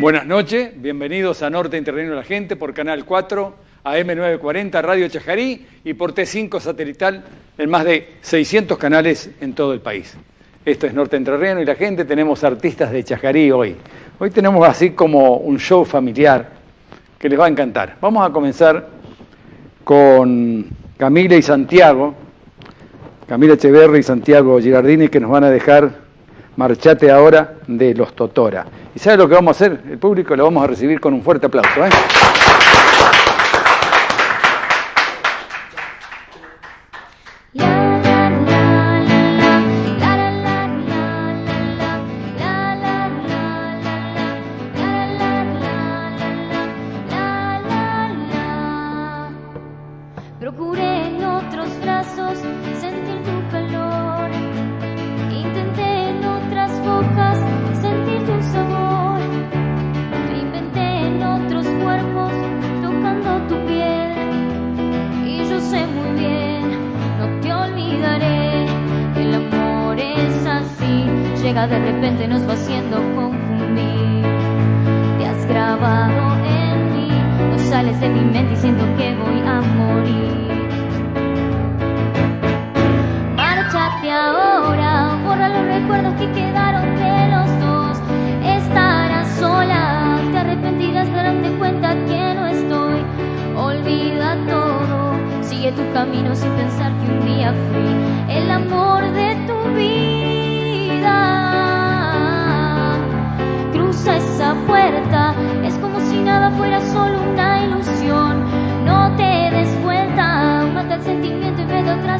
Buenas noches, bienvenidos a Norte Interreino de la Gente por Canal 4, AM940, Radio Chajarí y por T5 Satelital en más de 600 canales en todo el país. Esto es Norte Entrerriano y la gente, tenemos artistas de Chajarí hoy. Hoy tenemos así como un show familiar que les va a encantar. Vamos a comenzar con Camila y Santiago, Camila Echeverri y Santiago Girardini que nos van a dejar Marchate ahora de los Totora. ¿Y sabe lo que vamos a hacer? El público lo vamos a recibir con un fuerte aplauso. ¿eh?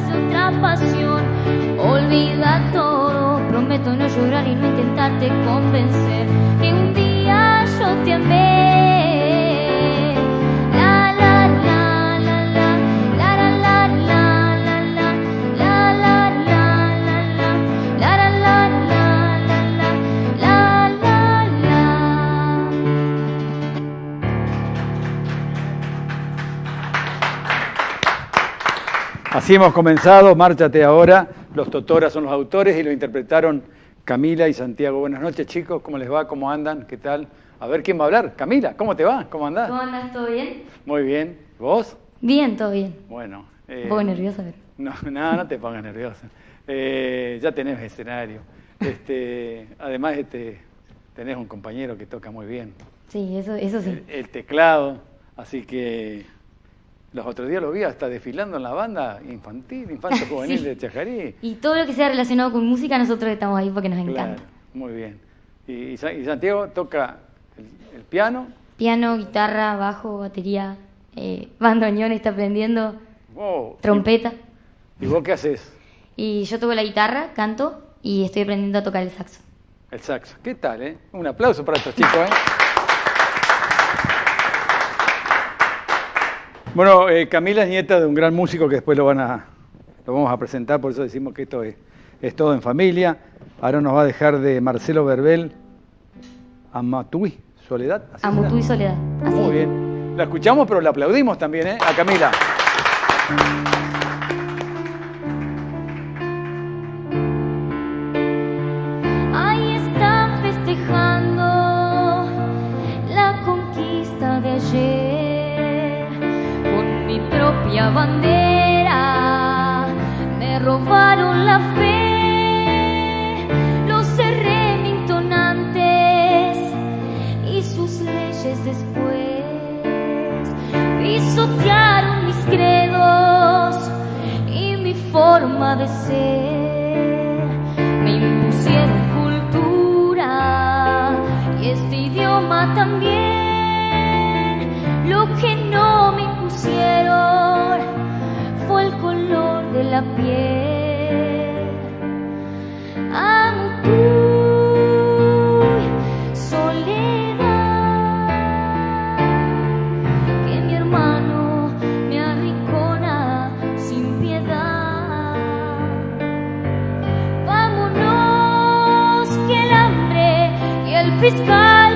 Otra pasión. Olvida todo, prometo no llorar y no intentarte convencer Así hemos comenzado, Márchate ahora. Los Totora son los autores y lo interpretaron Camila y Santiago. Buenas noches, chicos. ¿Cómo les va? ¿Cómo andan? ¿Qué tal? A ver quién va a hablar. Camila, ¿cómo te va? ¿Cómo andás? ¿Cómo andas? ¿Todo bien? Muy bien. ¿Vos? Bien, todo bien. Bueno. eh, Un poco nerviosa, pero. No, no, no te pongas nerviosa. Eh, ya tenés escenario. Este, además, este, tenés un compañero que toca muy bien. Sí, eso, eso sí. El, el teclado, así que los otros días lo vi hasta desfilando en la banda infantil, infanto juvenil Sí. de Chajarí. Y todo lo que sea relacionado con música, nosotros estamos ahí porque nos Claro, encanta. muy bien. Y, y Sa- y Santiago toca el, el piano. Piano, guitarra, bajo, batería, eh, bandoneón está aprendiendo, Wow. trompeta. ¿Y, y vos qué haces? Y yo toco la guitarra, canto y estoy aprendiendo a tocar el saxo. El saxo. ¿Qué tal, eh? Un aplauso para estos chicos, ¿eh? Bueno, eh, Camila es nieta de un gran músico que después lo van a lo vamos a presentar, por eso decimos que esto es, es todo en familia. Ahora nos va a dejar de Marcelo Verbel Amatui, Soledad. y soledad. Así Muy bien. La escuchamos, pero la aplaudimos también, ¿eh? A Camila. Y el fiscal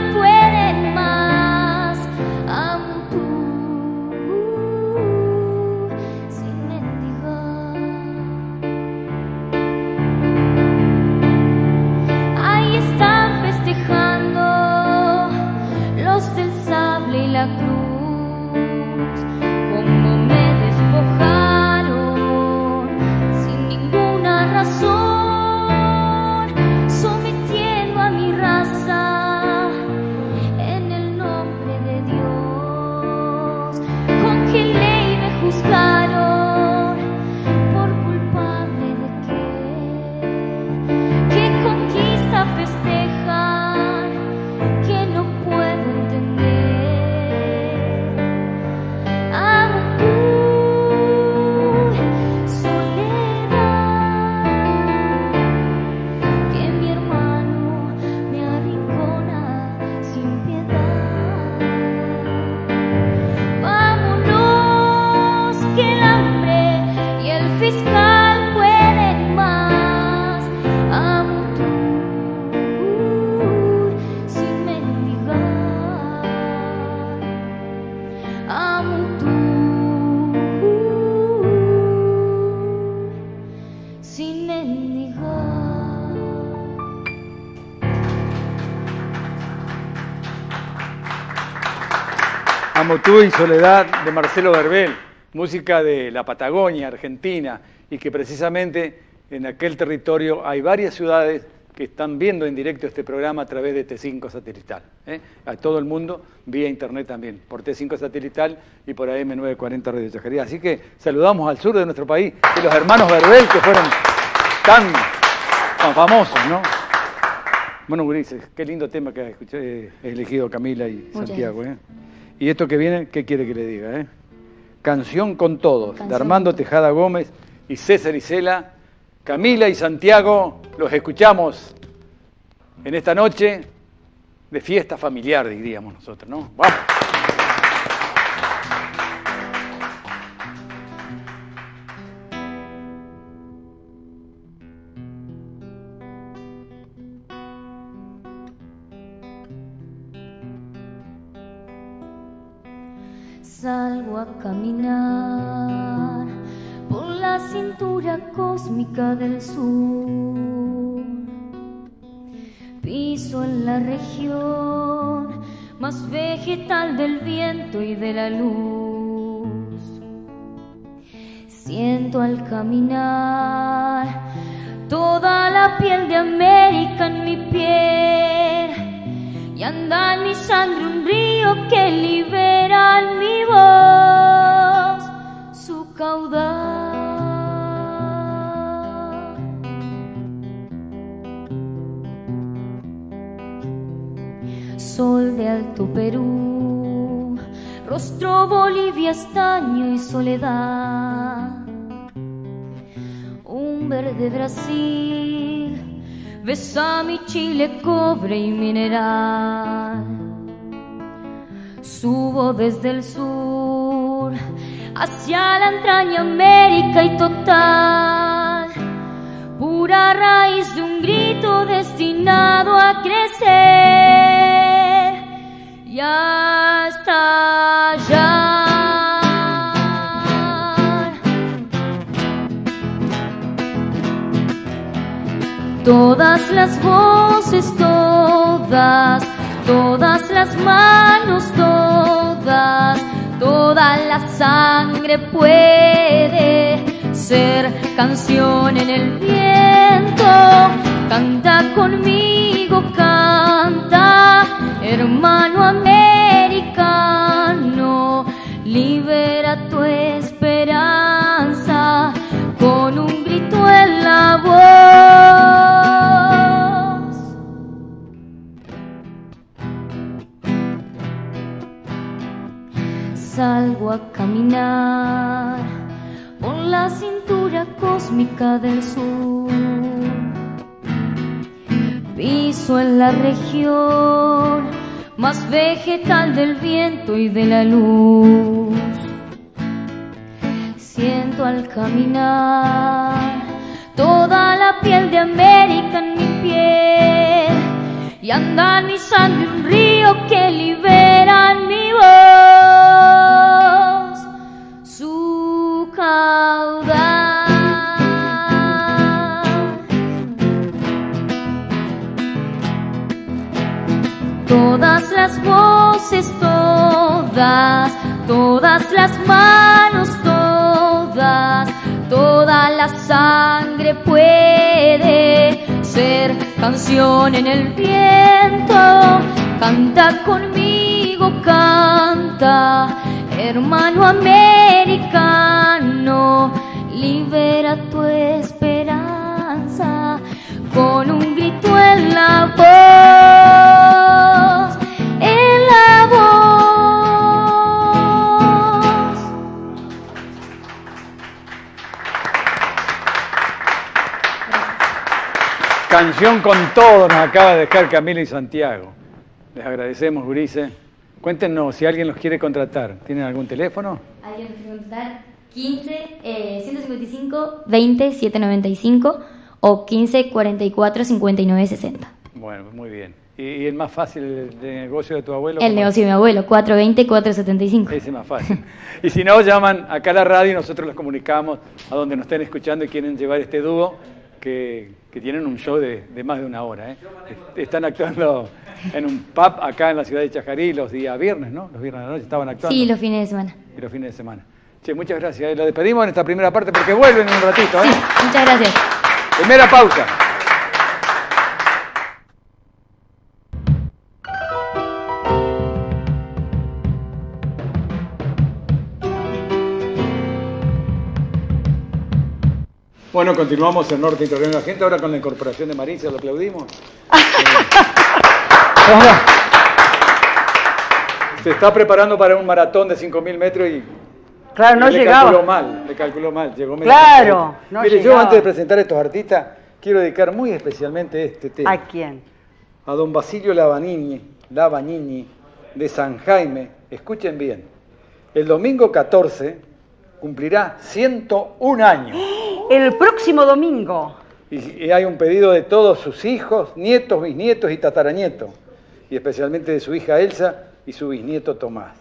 como tú y Soledad de Marcelo Verbel, música de la Patagonia, Argentina, y que precisamente en aquel territorio hay varias ciudades que están viendo en directo este programa a través de T5 satelital. ¿eh? A todo el mundo, vía internet también, por T5 satelital y por AM940 Radio Chajaría. Así que saludamos al sur de nuestro país y los hermanos Verbel que fueron tan, tan famosos, ¿no? Bueno, Gurises, qué lindo tema que has eh, elegido Camila y Santiago. ¿eh? Y esto que viene, ¿qué quiere que le diga? Eh? Canción con todos, de Armando Tejada Gómez y César Isela. Camila y Santiago, los escuchamos en esta noche de fiesta familiar, diríamos nosotros, ¿no? ¡Vamos! A caminar por la cintura cósmica del sur. Piso en la región más vegetal del viento y de la luz. Siento al caminar toda la piel de América en mi piel y anda en mi sangre un río que libera mi voz Sol de Alto Perú, rostro Bolivia, estaño y soledad. Un verde Brasil besa mi chile, cobre y mineral. Subo desde el sur hacia la entraña América y total, pura raíz de un grito destinado a crecer y hasta allá. Todas las voces, todas, todas las manos, todas, toda la sangre puede ser canción en el viento. Canta conmigo, canta, hermano americano, libera tu del sur. Piso en la región más vegetal del viento y de la luz siento al caminar toda la piel de América en mi piel y anda mi sangre un río que libera mi voz su caudal. Las voces, todas, todas las manos, todas, toda la sangre puede ser canción en el viento. Canta conmigo, canta, hermano americano, libera tu esperanza con un grito en la voz, Canción con todo nos acaba de dejar Camila y Santiago. Les agradecemos, Gurice. Cuéntenos si alguien los quiere contratar. ¿Tienen algún teléfono? Alguien nos quiere contratar 15 eh, 155 20 795 o 15 44 59 60. Bueno, muy bien. ¿Y, el más fácil, de negocio de tu abuelo? El negocio de mi abuelo, 420 475. Ese es más fácil. Y si no, llaman acá a la radio y nosotros los comunicamos a donde nos estén escuchando y quieren llevar este dúo que, que tienen un show de, de más de una hora. ¿eh? Están actuando en un pub acá en la ciudad de Chajarí los días viernes, ¿no? Los viernes de la noche estaban actuando. Sí, los fines de semana. Y los fines de semana. Che, muchas gracias. ¿eh? Lo despedimos en esta primera parte porque vuelven en un ratito. ¿eh? Sí, muchas gracias. Primera pausa. Bueno, continuamos en Norte Interreno de la Gente, ahora con la incorporación de Marisa, lo aplaudimos. Se está preparando para un maratón de 5.000 metros y Claro, no le llegaba. calculó mal, le calculó mal, llegó medio Claro, no Mire, yo llegaba. antes de presentar a estos artistas, quiero dedicar muy especialmente este tema ¿A quién? a don Basilio Lavagnini, Lavagnini de San Jaime. Escuchen bien, el domingo 14 cumplirá 101 años El próximo domingo. y, y hay un pedido de todos sus hijos, nietos, bisnietos y tataranietos, y especialmente de su hija Elsa y su bisnieto Tomás.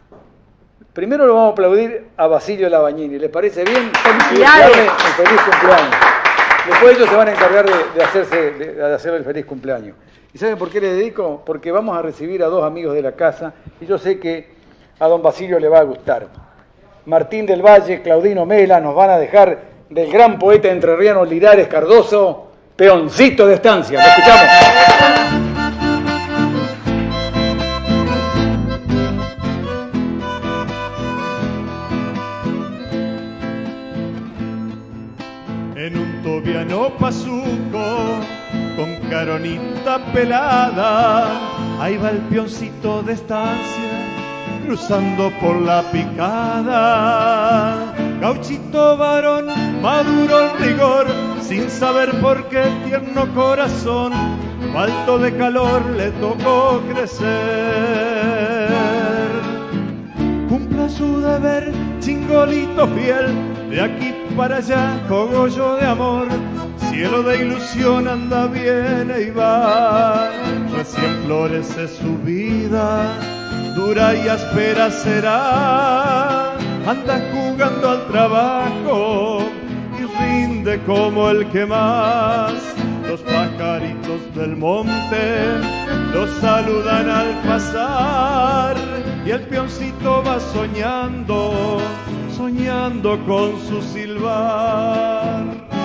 Primero lo vamos a aplaudir a Basilio Lavagnini, ¿les parece bien? ¡Felicidades! el feliz cumpleaños. Después ellos se van a encargar de, de hacerse, de, de hacerle el feliz cumpleaños. ¿Y saben por qué le dedico? Porque vamos a recibir a dos amigos de la casa y yo sé que a don Basilio le va a gustar. Martín del Valle, Claudino Mela nos van a dejar del gran poeta entrerriano Linares Cardoso, Peoncito de Estancia. ¿Lo escuchamos? en un tobiano pazuco con caronita pelada. Ahí va el peoncito de estancia cruzando por la picada. Gauchito varón, maduro el rigor, sin saber por qué tierno corazón, falto de calor le tocó crecer. Cumpla su deber, chingolito fiel, de aquí para allá, cogollo de amor, cielo de ilusión anda, viene y va, recién florece su vida, dura y áspera será, anda jugando al trabajo y rinde como el que más. Los pajaritos del monte los saludan al pasar y el peoncito va soñando, soñando con su silbar.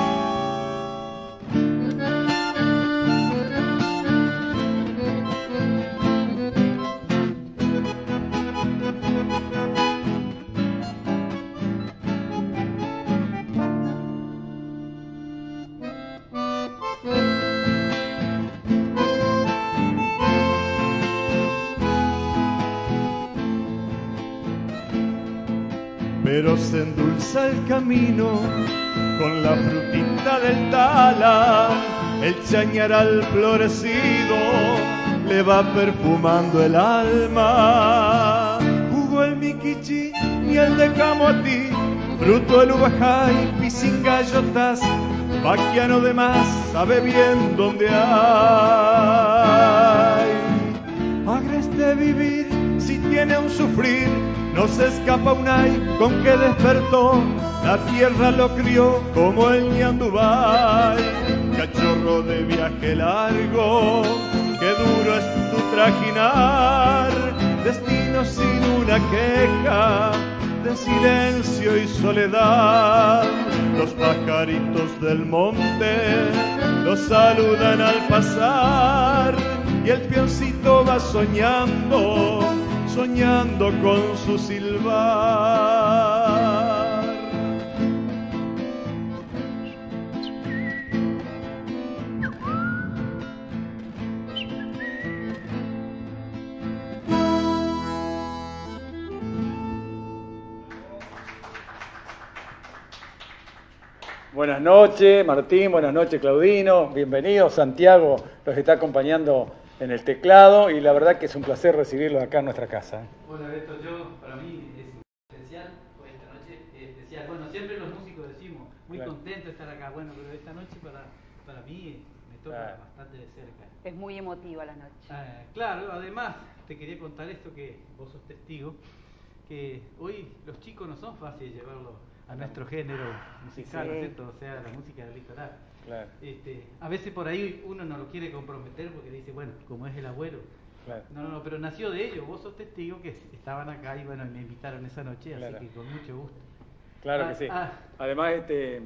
Pero se endulza el camino con la frutita del tala, el chañaral florecido le va perfumando el alma. Jugó el miquichi y el de camote, fruto el ubajay, pisingallotas, vaquiano de más, sabe bien dónde hay. Agreste vivir si tiene un sufrir, no se escapa un ay con que despertó, la tierra lo crió como el ñandubay, cachorro de viaje largo, qué duro es tu trajinar, destino sin una queja, de silencio y soledad, los pajaritos del monte los saludan al pasar y el peoncito va soñando, soñando con su silbar. Buenas noches, Martín, buenas noches, Claudino, bienvenidos, Santiago los está acompañando en el teclado y la verdad que es un placer recibirlos acá en nuestra casa. ¿eh? Bueno, esto yo, para mí es especial, hoy esta noche es especial. Bueno, siempre los músicos decimos, muy Claro. contento de estar acá, bueno, pero esta noche para, para mí me toca Claro. bastante de cerca. Es muy emotiva la noche. Ah, claro, además te quería contar esto que vos sos testigo, que hoy los chicos no son fáciles llevarlos a nuestro género musical, Sí. ¿no es cierto? O sea, la música del litoral. Claro, Este, a veces por ahí uno no lo quiere comprometer porque dice, bueno, como es el abuelo. claro. No, no, no, pero nació de ellos. Vos sos testigo que estaban acá y bueno, me invitaron esa noche, Claro. así que con mucho gusto. Claro Ah, que sí. ah. Además, este,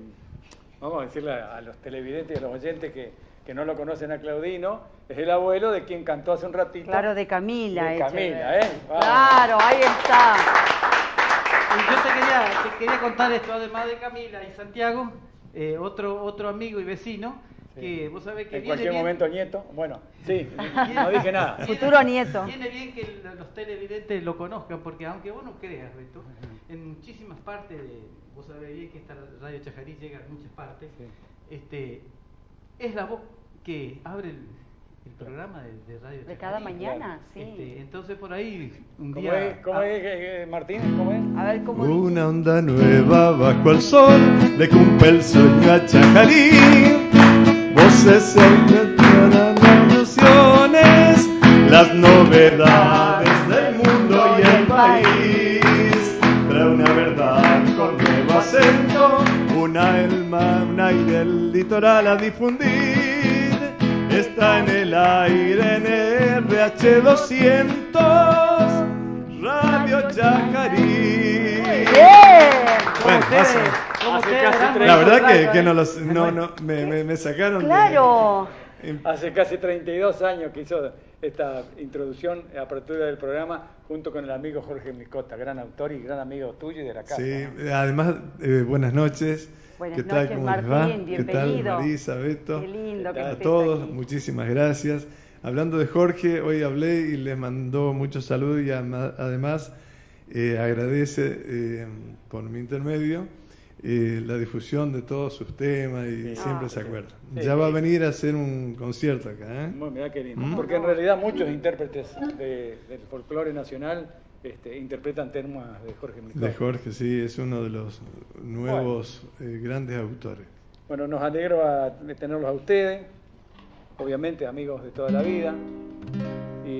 vamos a decirle a, a los televidentes y a los oyentes que, que no lo conocen a Claudino, es el abuelo de quien cantó hace un ratito. Claro, de Camila. De Echeverría. Camila, ¿eh? Vamos. Claro, ahí está. Y yo te quería, te quería contar esto, además de Camila y Santiago, eh, otro, otro amigo y vecino, que vos sabés que En viene cualquier bien- momento, nieto. Bueno, sí, no dije nada. Viene- Futuro nieto. Viene bien que los televidentes lo conozcan, porque aunque vos no creas, Beto, en muchísimas partes, de, vos sabés bien que esta radio Chajarí llega a muchas partes, Sí. este, es la voz que abre el, el programa de, de Radio De cada mañana, sí. Este, entonces por ahí un ¿Cómo día... es, cómo ah, es eh, eh, Martínez? ¿Cómo es? A ver cómo dice. Una onda nueva bajo el sol le cumple el sueño a Chajarí. Voces encuentran las ilusiones, las novedades del mundo y el país. Trae una verdad con nuevo acento, una alma, un aire el litoral a difundir. Está en el aire en RH 200, Radio. Bien. Bueno, casi verán, treinta La verdad que, que no los, no, no, me, me, me sacaron de- Claro. Hace casi 32 años que hizo esta introducción, apertura del programa, junto con el amigo Jorge Micota, gran autor y gran amigo tuyo y de la casa. Sí, además, eh, buenas noches. Buenas ¿Qué tal? noches, ¿Cómo les va? Martín, ¿Qué tal, bienvenido. Marisa, Beto? Qué lindo que A todos, aquí. muchísimas gracias. Hablando de Jorge, hoy hablé y les mandó muchos saludos y además eh, agradece eh, por mi intermedio eh, la difusión de todos sus temas y Sí. siempre Ah, se acuerda. Sí, ya va a venir a hacer un concierto acá. ¿eh? Muy, mirá qué lindo. ¿Mm? Porque en realidad muchos intérpretes de- del folclore nacional este, interpretan temas de Jorge Micota. De Jorge, sí, es uno de los nuevos eh, grandes autores. Bueno, nos alegro a- de tenerlos a ustedes, obviamente amigos de toda la vida, y,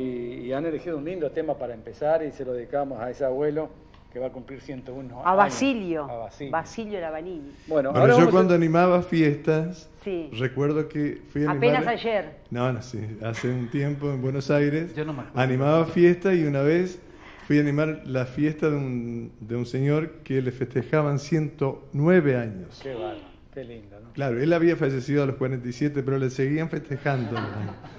y han elegido un lindo tema para empezar y se lo dedicamos a ese abuelo que va a cumplir 101 años. A Basilio. A Basilio. Basilio Lavanini. Bueno, Bueno, ahora yo vamos a- cuando animaba fiestas, Sí. recuerdo que fui a Apenas animar... ayer. No, no, sí, hace un tiempo en Buenos Aires. Yo no me. Animaba fiesta y una vez fui a animar la fiesta de un, de un señor que le festejaban 109 años. Qué bárbaro, qué lindo, ¿no? Claro, él había fallecido a los 47, pero le seguían festejando.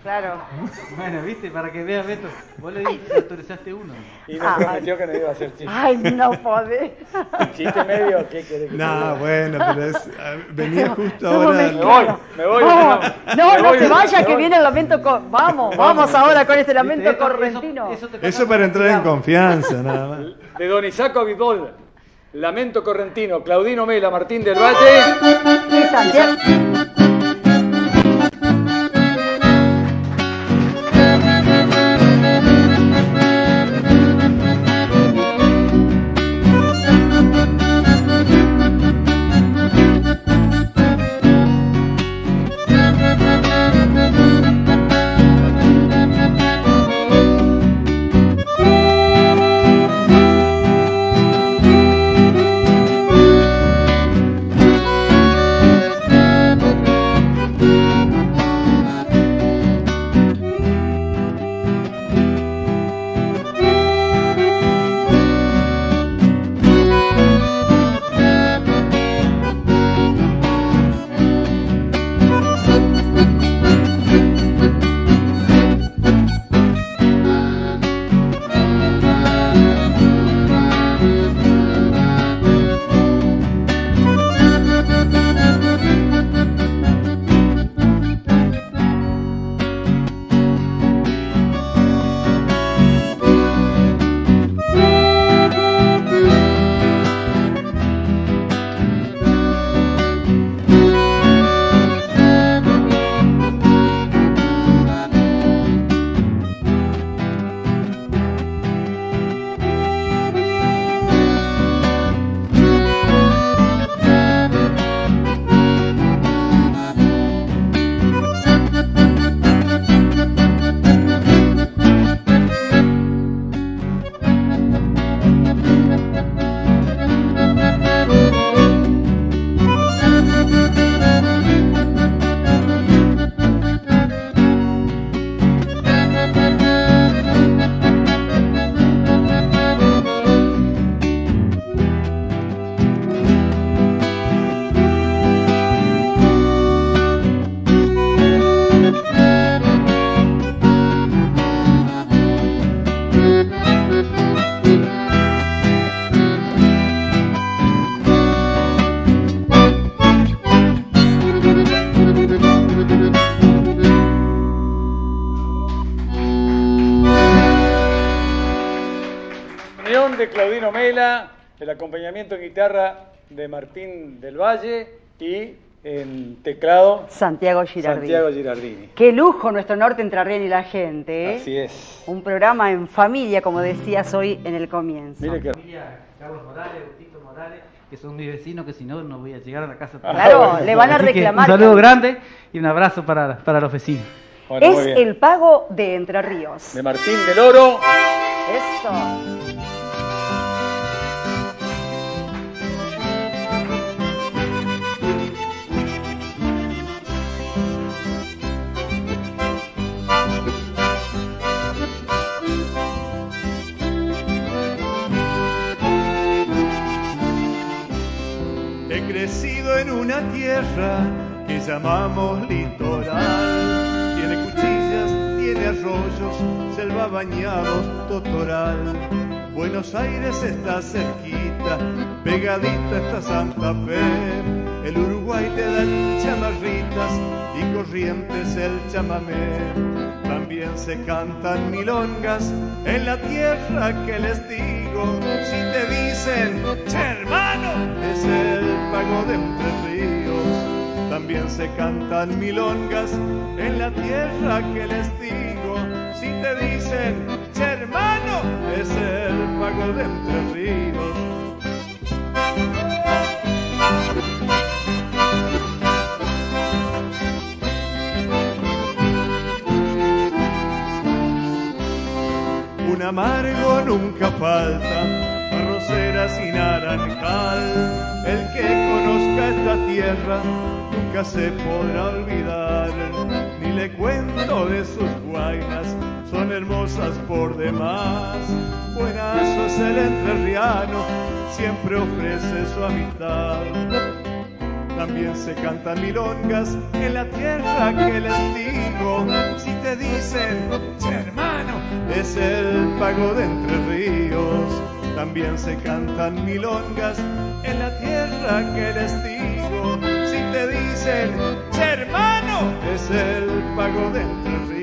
Claro. Bueno, viste, para que veas, Beto, vos le dijiste, autorizaste uno. Y nos Ah. prometió que no iba a hacer chiste. Ay, no podés. Chiste medio, ¿qué querés que No, bueno, pero es- ah, venía justo ahora... Me voy, me voy. No, me no, se vaya que voy. viene el lamento. co- Vamos, vamos ahora con este lamento correntino. eso te Eso pasa para entrar en confianza, nada más. De Don Isaco Abidol, Lamento Correntino, Claudino Mela, Martín del Valle. Acompañamiento en guitarra de Martín del Valle y en teclado Santiago Girardini. Santiago Girardini. Qué lujo nuestro norte entrerriano y la gente. ¿eh? Así es. Un programa en familia, como decías hoy en el comienzo. Mire que Familia Carlos Morales, Tito Morales, que son mis vecinos, que si no, no voy a llegar a la casa. Claro, le van a Así reclamar. un saludo grande y un abrazo para, para los vecinos. Bueno, Es el pago de Entre Ríos. de Martín del Oro. Eso. Una tierra que llamamos litoral. Tiene cuchillas, tiene arroyos, selva bañados, totoral. Buenos Aires está cerquita, pegadita está Santa Fe. El Uruguay te da chamarritas y corrientes el chamamé. También se cantan milongas en la tierra que les digo. Si te dicen, che hermano, es el pago de Entre Ríos. También se cantan milongas en la tierra que les digo. Si te dicen, che hermano, es el pago de Entre Ríos. Amargo nunca falta, arroceras y naranjal. El que conozca esta tierra nunca se podrá olvidar. Ni le cuento de sus guainas, son hermosas por demás. Buenazo es el entrerriano, siempre ofrece su amistad. También se cantan milongas en la tierra que les digo. Si te dicen, hermano, es el pago de Entre Ríos. También se cantan milongas en la tierra que les digo. Si te dicen, hermano, es el pago de Entre Ríos.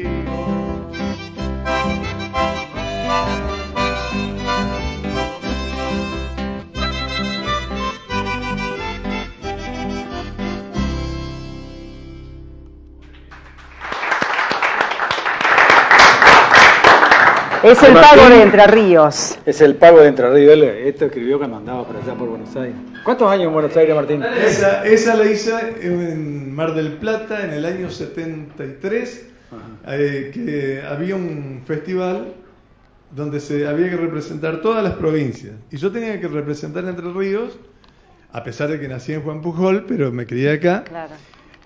Es el pago de Entre Ríos. Es el pago de Entre Ríos. Él, esto escribió cuando andaba por allá por Buenos Aires. ¿Cuántos años en Buenos Aires, Martín? Esa, esa la hice en Mar del Plata en el año 73, eh, que había un festival donde se había que representar todas las provincias. Y yo tenía que representar Entre Ríos, a pesar de que nací en Juan Pujol, pero me crié acá. Claro.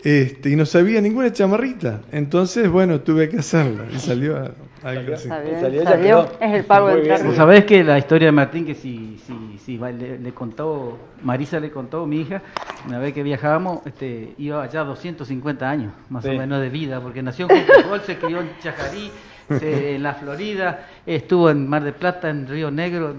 Este, y no sabía ninguna chamarrita. Entonces, bueno, tuve que hacerla. Y salió a- algo así. Salió, salió. Es el pago de. Vos Ríos. sabés que la historia de Martín, que si, si, si le, le contó, Marisa le contó, mi hija, una vez que viajábamos, este, iba allá 250 años, más Sí. o menos de vida, porque nació en Jujuy, se crió en Chajarí, se- en la Florida, estuvo en Mar del Plata, en Río Negro,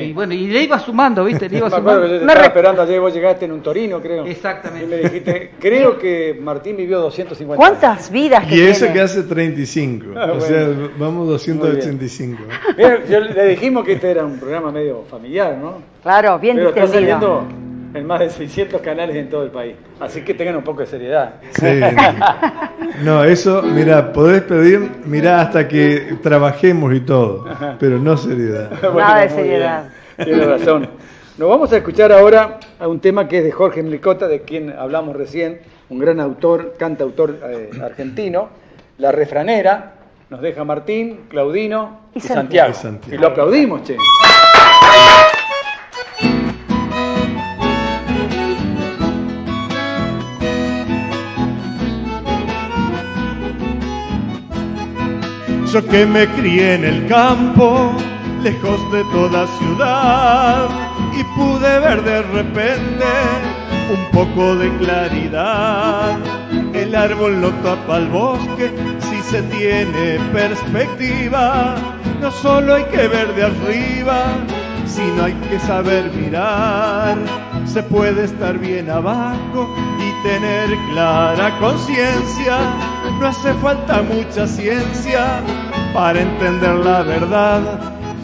Sí. y bueno, y le iba sumando, ¿viste? Le iba Me acuerdo sumando. que yo te Me estaba re- esperando ayer, vos llegaste en un Torino, creo. Exactamente. Y me dijiste, creo que Martín vivió 250 ¿Cuántas vidas que Y eso tiene? que hace 35. Ah, o sea, vamos 285. Mira, yo le dijimos que este era un programa medio familiar, ¿no? Claro, bien Pero está distendido. saliendo en más de 600 canales en todo el país. Así que tengan un poco de seriedad. Sí. No, eso, mira, podés pedir, mira, hasta que trabajemos y todo, pero no seriedad. Nada de seriedad. Tienes razón. Nos vamos a escuchar ahora a un tema que es de Jorge Mlicota, de quien hablamos recién, un gran autor, cantautor eh, argentino. La refranera nos deja Martín, Claudino y, Y Santiago. Santiago. Y Santiago. Y lo aplaudimos, che. Que me crié en el campo, lejos de toda ciudad, y pude ver de repente un poco de claridad. El árbol no tapa el bosque si se tiene perspectiva. No solo hay que ver de arriba, sino hay que saber mirar. Se puede estar bien abajo y tener clara conciencia. No hace falta mucha ciencia para entender la verdad.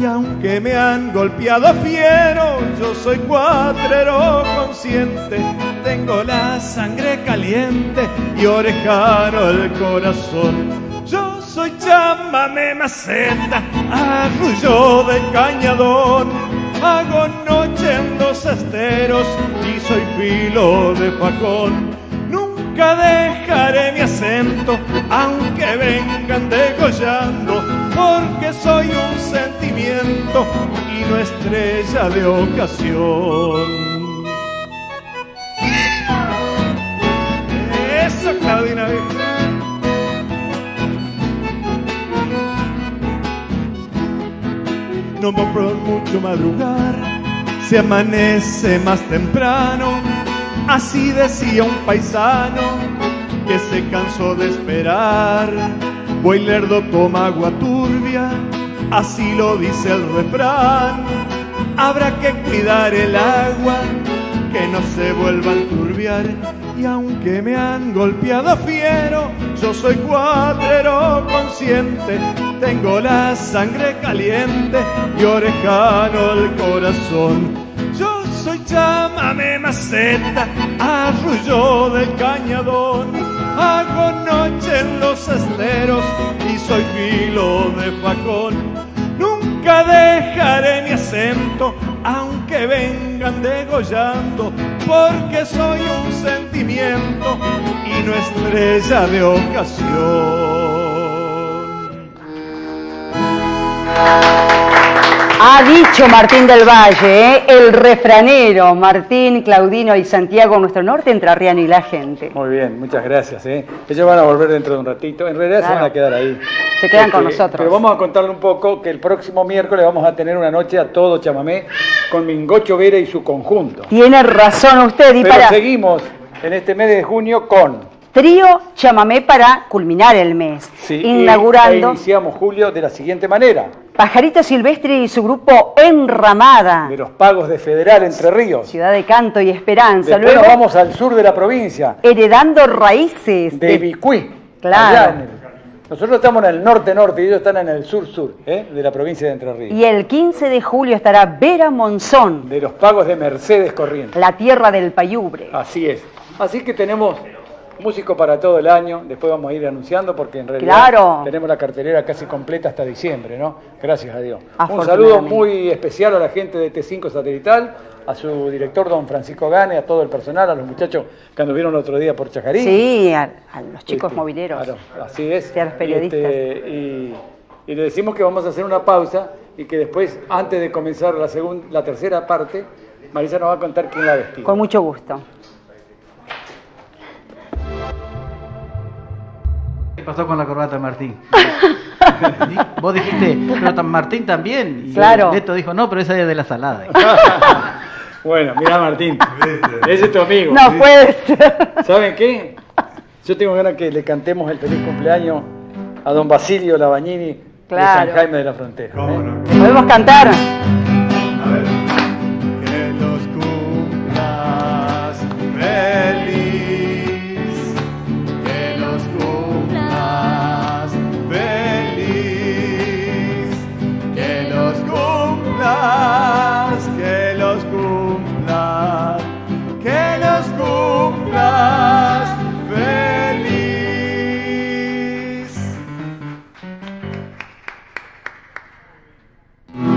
Y aunque me han golpeado fiero, yo soy cuatrero consciente. Tengo la sangre caliente y orejano el corazón. Yo soy chamame maceta, arrullo de cañadón. Hago noche en los esteros y soy filo de facón. Nunca dejaré mi acento, aunque vengan degollando, porque soy un sentimiento y no estrella de ocasión. Eso, Claudina. No me mucho madrugar, se amanece más temprano. Así decía un paisano que se cansó de esperar. Voy lerdo toma agua turbia, así lo dice el refrán. Habrá que cuidar el agua, que no se vuelva a turbiar. Y aunque me han golpeado fiero, yo soy cuatrero consciente. Tengo la sangre caliente y orejano el corazón. Soy chamame maceta, arrullo del cañadón. Hago noche en los esteros y soy filo de facón. Nunca dejaré mi acento, aunque vengan degollando, porque soy un sentimiento y no estrella de ocasión. Ha dicho Martín del Valle, ¿eh? el refranero, Martín, Claudino y Santiago, nuestro norte, entrerriano y la gente. Muy bien, muchas gracias. ¿eh? Ellos van a volver dentro de un ratito. En realidad se van a quedar ahí. Se quedan con Este, nosotros. Pero vamos a contarle un poco que el próximo miércoles vamos a tener una noche a todo chamamé con Mingocho Vera y su conjunto. Tiene razón usted, y Pero para seguimos en este mes de junio con trío chamamé para culminar el mes, sí, y- e inaugurando iniciamos julio de la siguiente manera: Pajarito Silvestre y su grupo Enramada, de los pagos de Federal Entre Ríos. Ciudad de Canto y Esperanza. Después Luego, nos vamos al sur de la provincia, Heredando Raíces de Bicuí. Claro. el- nosotros estamos en el norte-norte y ellos están en el sur-sur ¿eh? de la provincia de Entre Ríos. Y el 15 de julio estará Vera Monzón, De los pagos de Mercedes Corrientes. la tierra del Payubre. Así es. Así que tenemos músico para todo el año. Después vamos a ir anunciando porque en realidad Claro. tenemos la cartelera casi completa hasta diciembre, ¿no? Gracias a Dios. Un saludo muy especial a la gente de T5 Satelital, a su director don Francisco Gane, a todo el personal, a los muchachos que anduvieron el otro día por Chajarí. Sí, a, a los chicos Este, mobileros. claro, así es. Sí, a los periodistas. Este, y, y le decimos que vamos a hacer una pausa y que después, antes de comenzar la, segunda, la tercera parte, Marisa nos va a contar quién la vestido. Con mucho gusto. Pasó con la corbata de Martín? Vos dijiste, pero tan Martín también. Y Claro. Neto dijo, no, pero esa es de la salada. Bueno, mira Martín, ese es tu amigo. No puede ser. ¿Saben qué? Yo tengo ganas que le cantemos el feliz cumpleaños a don Basilio Labañini Claro. de San Jaime de la Frontera. ¿Cómo ¿eh? no? ¿Podemos cantar?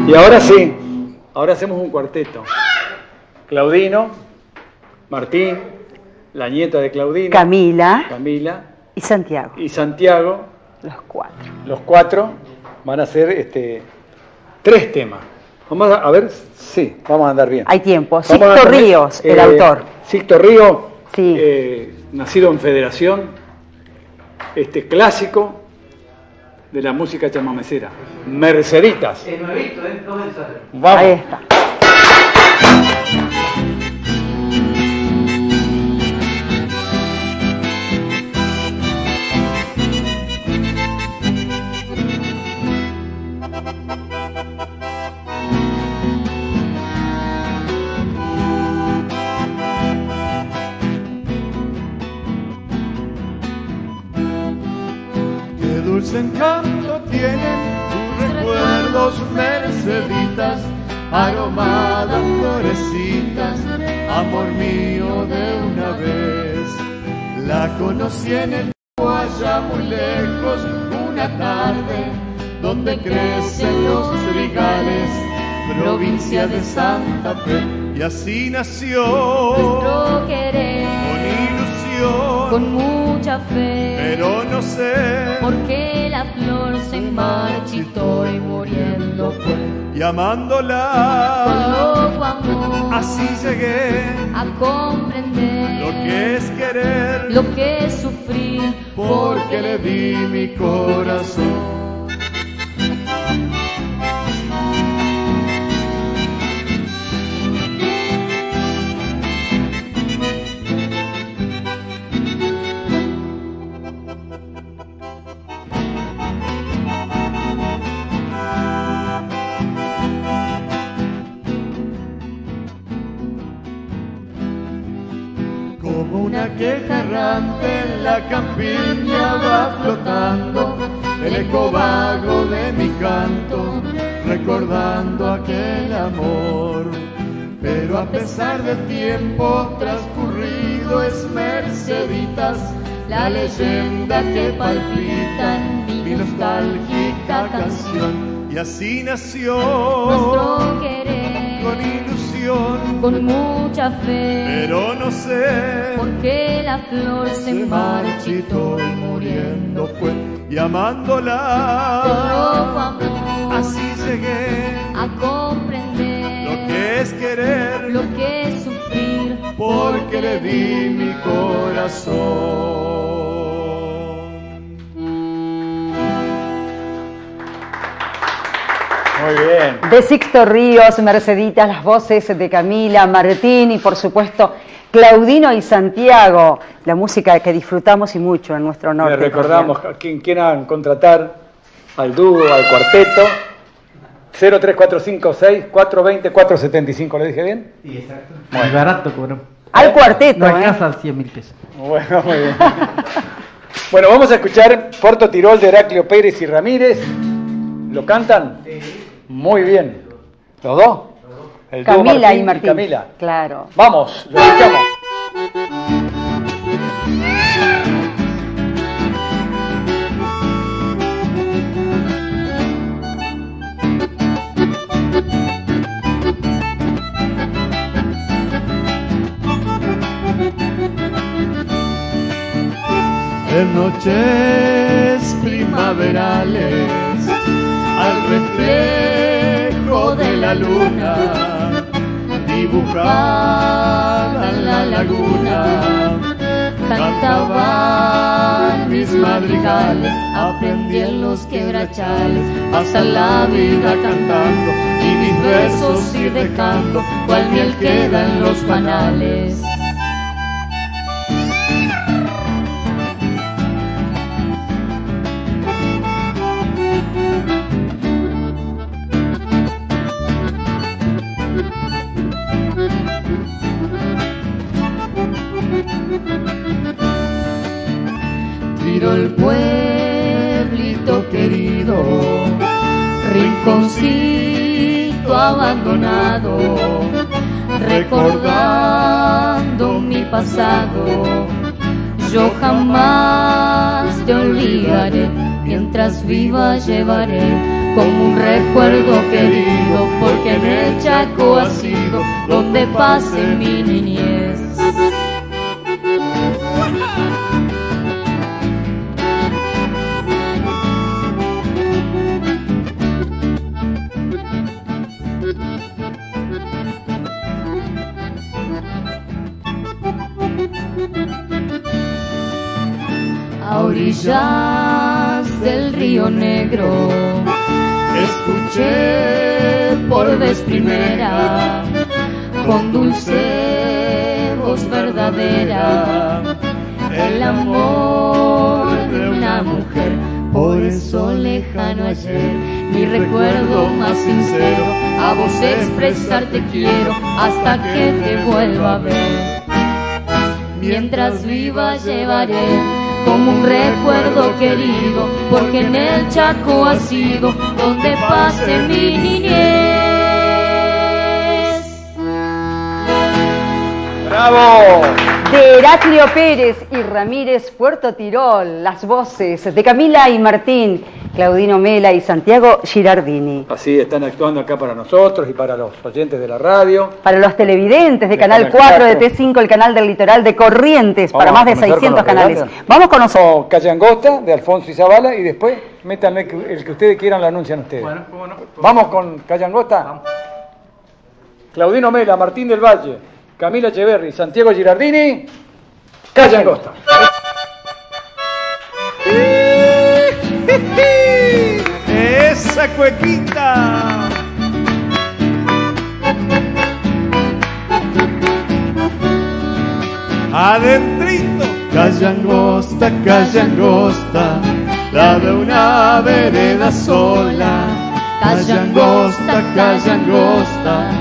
Y ahora sí, ahora hacemos un cuarteto. Claudino, Martín, la nieta de Claudino, Camila Camila y Santiago, y Santiago, los cuatro. los cuatro van a hacer este, tres temas. Vamos a, a ver, sí, vamos a andar bien. Hay tiempo. Sixto Ríos, el eh, autor. Sixto Río, Sí. eh, nacido en Federación, este clásico de la música chamamecera. Merceditas. El nuevito, ¿eh? Vamos. Ahí está. Aromadas florecitas, amor mío de una vez. La conocí en el allá muy lejos, una tarde, donde crecen los trigales, provincia de Santa Fe. Y así nació Nuestro querer con ilusión, con mucha fe. pero no sé Porque la flor se marchitó y muriendo fue. Con llamándola. loco amor Así llegué a comprender lo que es querer, lo que es sufrir. porque le di mi corazón. Pesar del tiempo transcurrido es Merceditas, la leyenda que palpita en mi nostálgica canción. Y así nació Nuestro querer con ilusión, con mucha fe. pero no sé Porque la flor se marchitó y muriendo fue Con llamándola loco amor así llegué a porque le di mi corazón Muy bien. De Sixto Ríos, Merceditas, las voces de Camila, Martín y por supuesto Claudino y Santiago, la música que disfrutamos y mucho en nuestro norte. Le recordamos a quien quieran contratar al dúo, al cuarteto. 03456 420 475, ¿lo dije bien? Sí, exacto. Muy barato, cobró. Al cuarteto, No ¿eh? alcanza 100 mil pesos. Bueno, muy bien. bueno, vamos a escuchar Puerto Tirol de Heraclio Pérez y Ramírez. ¿Lo cantan? Muy bien. ¿Los dos? El dúo Camila y Martín. Camila. Claro. Vamos, lo escuchamos. En noches primaverales al reflejo de la luna dibujada en la laguna cantaban mis madrigales aprendí en los quebrachales hasta la vida cantando y mis versos ir dejando cual miel queda en los panales pueblito querido, rinconcito abandonado, recordando mi pasado. Yo jamás te olvidaré, mientras viva llevaré como un recuerdo querido, porque en el Chaco ha sido donde pase mi niñez. Orillas del río Negro. Escuché por vez primera, con dulce voz verdadera, el amor de una mujer. Por eso lejano ayer, mi recuerdo más sincero, a vos expresarte quiero hasta que te vuelva a ver. Mientras viva llevaré como un recuerdo querido, porque en el Chaco ha sido donde pase mi niñez. ¡Bravo! De Heraclio Pérez y Ramírez Puerto Tirol, las voces de Camila y Martín, Claudino Mela y Santiago Girardini. Así están actuando acá para nosotros y para los oyentes de la radio. Para los televidentes de De Canal Canal 4, de 4. T5, el canal del litoral de Corrientes, para más de comenzar con 600 los canales. relatos. Vamos con nosotros. Con Cayangosta de Alfonso Izabala y después métanme que- el que ustedes quieran lo anuncian ustedes. Bueno, cómo no. Vamos con Cayangosta. Vamos. Claudino Mela, Martín del Valle, Camila Echeverri, Santiago Girardini, Cayangosta. Esa cuequita. Adentrito, calle angosta, calle angosta, la de una vereda sola. Calle angosta, calle angosta,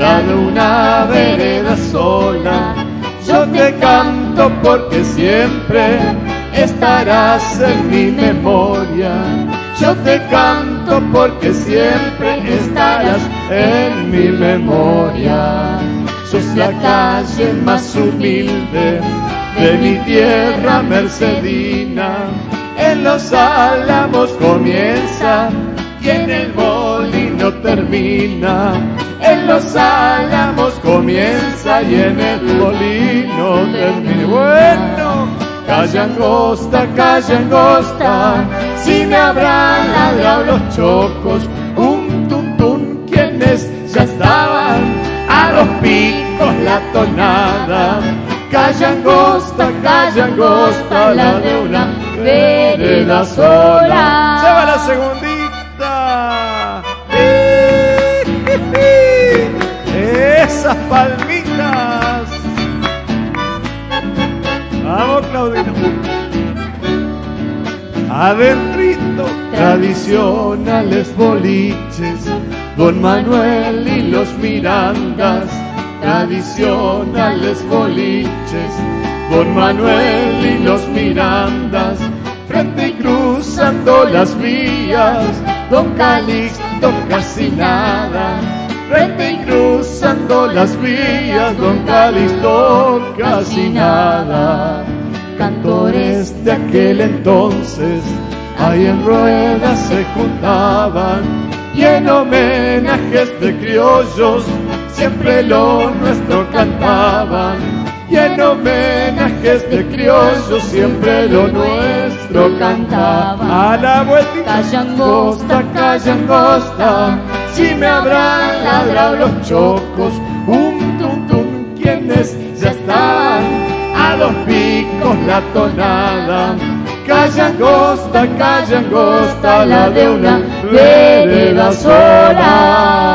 la de una vereda sola. Yo te canto porque siempre estarás en mi memoria. Yo te canto porque siempre estarás en mi memoria. Sos la calle más humilde de mi tierra mercedina. En los álamos comienza y en el molino termina. En los álamos comienza y en el molino termina. Calle angosta, calle angosta, si me habrán ladrado los chocos, un tum tum, quienes ya estaban a los picos la tonada. Calle angosta, calle angosta, la de una vereda sola. Se va la segundita. Esas palmitas. Claudino. Adentrito, tradicionales boliches, Don Manuel y los Mirandas, tradicionales boliches, Don Manuel y los Mirandas, frente y cruzando las vías, Don Calixto casi nada, frente y cruzando las vías, Don Calixto casi nada cantores de aquel entonces ahí en ruedas se juntaban y en homenajes de criollos siempre lo nuestro cantaban. Y en homenajes de criollos siempre lo nuestro cantaban. A la vuelta Calle angosta, calle angosta si me habrán ladrado los chocos un tum tum quienes ya están a los la tonada. Calle angosta, calle angosta, la de una vereda sola.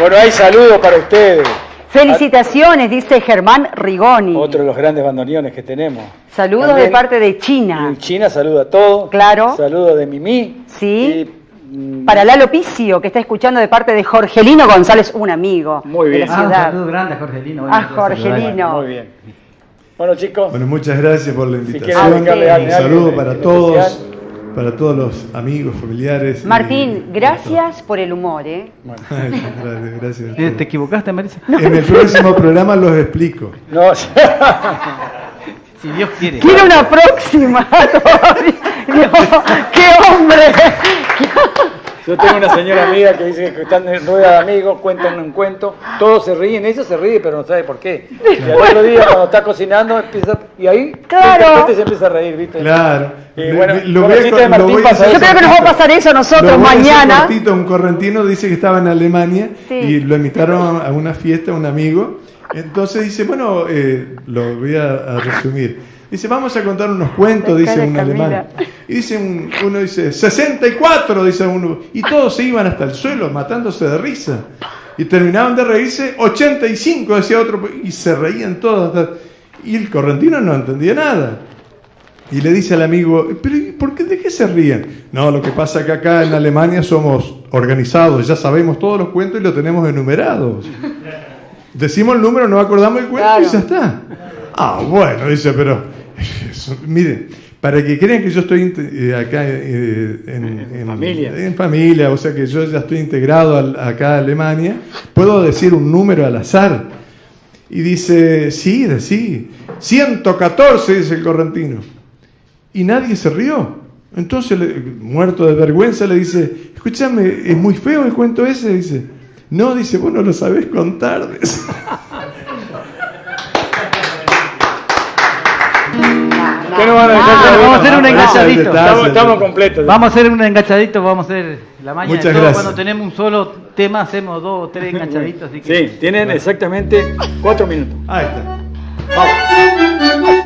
Bueno, hay saludos para ustedes. Felicitaciones, dice Germán Rigoni. Otro de los grandes bandoneones que tenemos. Saludos También de parte de China. en China saluda a todos. Claro. Saludos de Mimi. Sí. Y, Para Lalo Picio, que está escuchando de parte de Jorgelino González, un amigo Muy de bien. la Ah, un ciudad. saludo grande a Jorgelino. Ah, Jorgelino. Muy bien. Bueno, chicos. Bueno, muchas gracias por la invitación. a Un saludo para todos, especial. para todos los amigos, familiares. Martín, y- gracias por el humor, ¿eh? Bueno. Gracias, gracias. ¿Te, te equivocaste, Marisa? En el próximo programa los explico. No, Si Dios quiere. Quiero una próxima. Dios, ¡Qué hombre! Yo tengo una señora amiga que dice que están en rueda de amigos, cuentan un cuento, todos se ríen, ella se ríe, pero no sabe por qué. Y al otro día, cuando está cocinando, empieza, y ahí Claro. se empieza a reír, ¿viste? Claro. Y bueno, lo con voy a lo voy a Yo creo que nos va a pasar eso a nosotros Lo voy a hacer mañana. cortito. Un correntino dice que estaba en Alemania Sí. y lo invitaron a una fiesta, un amigo. Entonces dice, bueno, eh, lo voy a, a resumir. Dice, vamos a contar unos cuentos, dice un alemán. Y dice un- uno dice, 64, dice uno. Y todos se iban hasta el suelo matándose de risa. Y terminaban de reírse, 85, decía otro, y se reían todos. Y el correntino no entendía nada. Y le dice al amigo, pero ¿y ¿por qué de qué se ríen? No, lo que pasa es que acá en Alemania somos organizados, ya sabemos todos los cuentos y los tenemos enumerados. Decimos el número, no acordamos el cuento Claro. y ya está. Ah, bueno, dice, pero eso, miren, para que crean que yo estoy eh, acá eh, en, en- familia. en familia, o sea que yo ya estoy integrado al- acá a Alemania, puedo decir un número al azar. Y dice, sí, sí, 114, dice el correntino. Y nadie se rió. Entonces, muerto de vergüenza, le dice, escúchame, es muy feo el cuento ese, dice. No, dice, vos no lo sabés contar. dice. ¿Qué nos van a dejar Ah, vamos a hacer un detalle. Estamos, estamos completos. Vamos a hacer un enganchadito, vamos a hacer la maña Muchas de todo. gracias. Cuando tenemos un solo tema, hacemos dos o tres enganchaditos. Así que... Sí, tienen exactamente cuatro minutos. Ahí está. Muchas